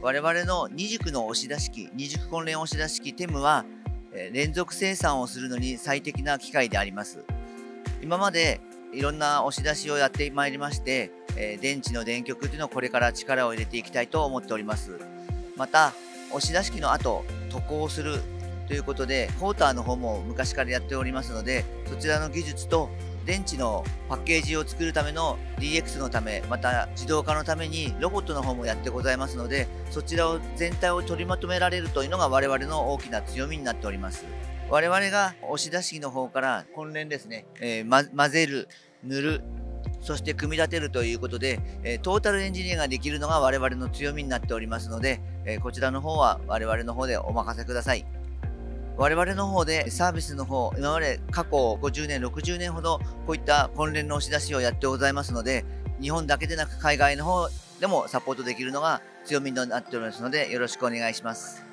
我々の二軸の押し出し機、二軸混連押し出し機テムは、連続生産をするのに最適な機械であります。今までいろんな押し出しをやってまいりまして、電池の電極というのをこれから力を入れていきたいと思っております。また、押し出し機の後、渡航するということで、ポーターの方も昔からやっておりますので、そちらの技術と電池のパッケージを作るための DX のため、また自動化のためにロボットの方もやってございますので、そちらを全体を取りまとめられるというのが我々の大きな強みになっております。我々が押し出しの方から混連ですね、えー、ま、混ぜる、塗る、そして組み立てるということで、えトータルエンジニアができるのが我々の強みになっておりますので、えこちらの方は我々の方でお任せください。我々の方でサービスの方、今まで過去50年、60年ほどこういった混連の押し出しをやってございますので、日本だけでなく海外の方でもサポートできるのが強みになっておりますので、よろしくお願いします。